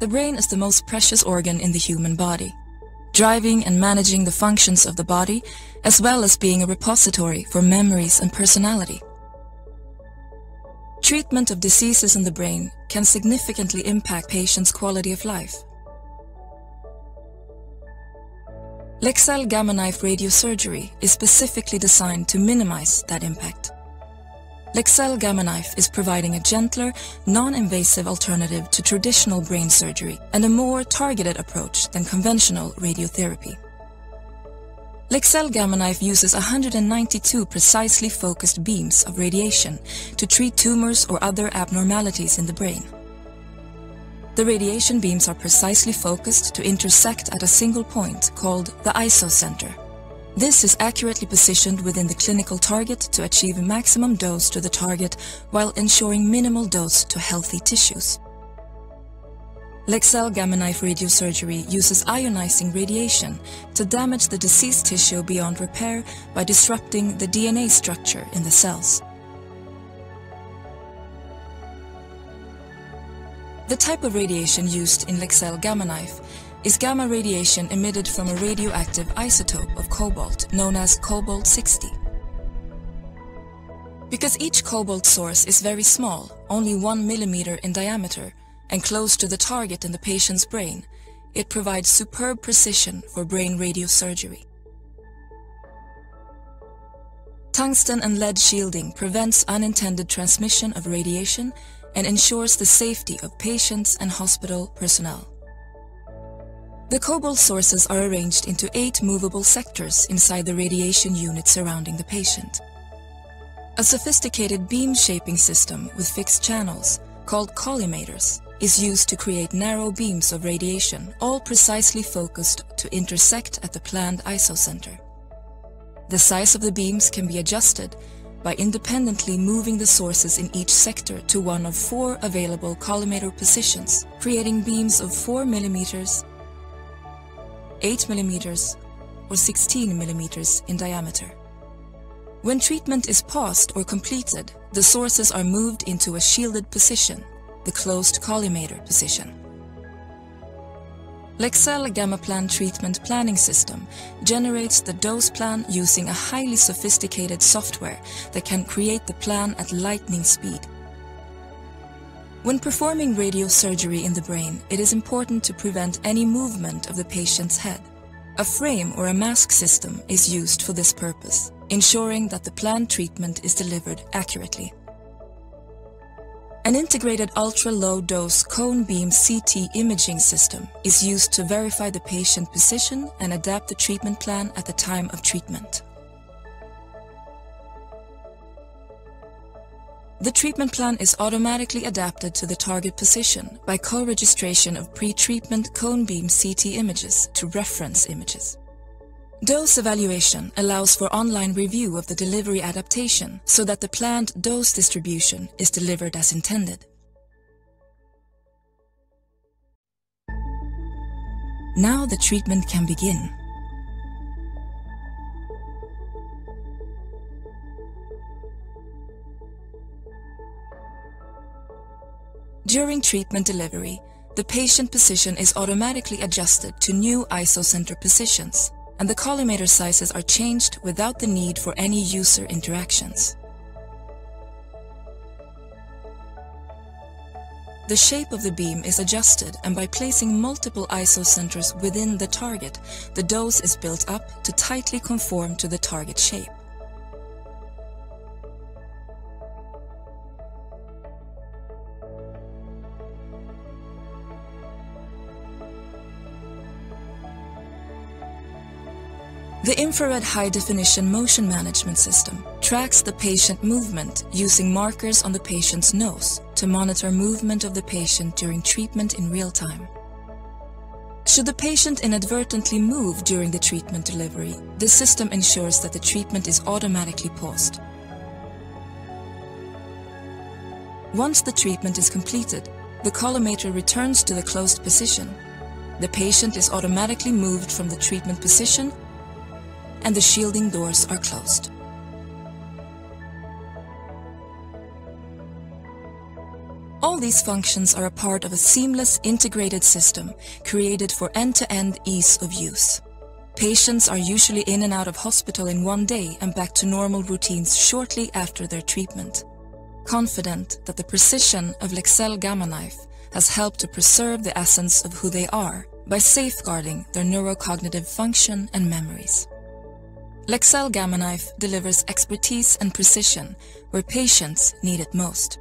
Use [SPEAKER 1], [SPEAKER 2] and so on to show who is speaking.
[SPEAKER 1] The brain is the most precious organ in the human body, driving and managing the functions of the body, as well as being a repository for memories and personality. Treatment of diseases in the brain can significantly impact patients' quality of life. Leksell Gamma Knife radiosurgery is specifically designed to minimize that impact. Leksell Gamma Knife is providing a gentler, non-invasive alternative to traditional brain surgery and a more targeted approach than conventional radiotherapy. Leksell Gamma Knife uses 192 precisely focused beams of radiation to treat tumors or other abnormalities in the brain. The radiation beams are precisely focused to intersect at a single point called the isocenter. This is accurately positioned within the clinical target to achieve a maximum dose to the target while ensuring minimal dose to healthy tissues. Leksell Gamma Knife radiosurgery uses ionizing radiation to damage the diseased tissue beyond repair by disrupting the DNA structure in the cells. The type of radiation used in Leksell Gamma Knife is gamma radiation emitted from a radioactive isotope of cobalt known as cobalt-60. Because each cobalt source is very small, only 1 millimeter in diameter, and close to the target in the patient's brain, it provides superb precision for brain radiosurgery. Tungsten and lead shielding prevents unintended transmission of radiation and ensures the safety of patients and hospital personnel. The cobalt sources are arranged into eight movable sectors inside the radiation unit surrounding the patient. A sophisticated beam shaping system with fixed channels, called collimators, is used to create narrow beams of radiation, all precisely focused to intersect at the planned isocenter. The size of the beams can be adjusted by independently moving the sources in each sector to one of four available collimator positions, creating beams of 4 millimeters, 8 millimeters or 16 millimeters in diameter. When treatment is paused or completed, the sources are moved into a shielded position, the closed collimator position. Leksell GammaPlan treatment planning system generates the dose plan using a highly sophisticated software that can create the plan at lightning speed. When performing radiosurgery in the brain, it is important to prevent any movement of the patient's head. A frame or a mask system is used for this purpose, ensuring that the planned treatment is delivered accurately. An integrated ultra-low dose cone beam CT imaging system is used to verify the patient position and adapt the treatment plan at the time of treatment. The treatment plan is automatically adapted to the target position by co-registration of pre-treatment cone beam CT images to reference images. Dose evaluation allows for online review of the delivery adaptation so that the planned dose distribution is delivered as intended. Now the treatment can begin. During treatment delivery, the patient position is automatically adjusted to new isocenter positions, and the collimator sizes are changed without the need for any user interactions. The shape of the beam is adjusted and by placing multiple isocenters within the target, the dose is built up to tightly conform to the target shape. The infrared high-definition motion management system tracks the patient movement using markers on the patient's nose to monitor movement of the patient during treatment in real time. Should the patient inadvertently move during the treatment delivery, the system ensures that the treatment is automatically paused. Once the treatment is completed, the collimator returns to the closed position. The patient is automatically moved from the treatment position and the shielding doors are closed. All these functions are a part of a seamless integrated system created for end-to-end ease of use. Patients are usually in and out of hospital in one day and back to normal routines shortly after their treatment. Confident that the precision of Leksell Gamma Knife has helped to preserve the essence of who they are by safeguarding their neurocognitive function and memories. Leksell Gamma Knife delivers expertise and precision where patients need it most.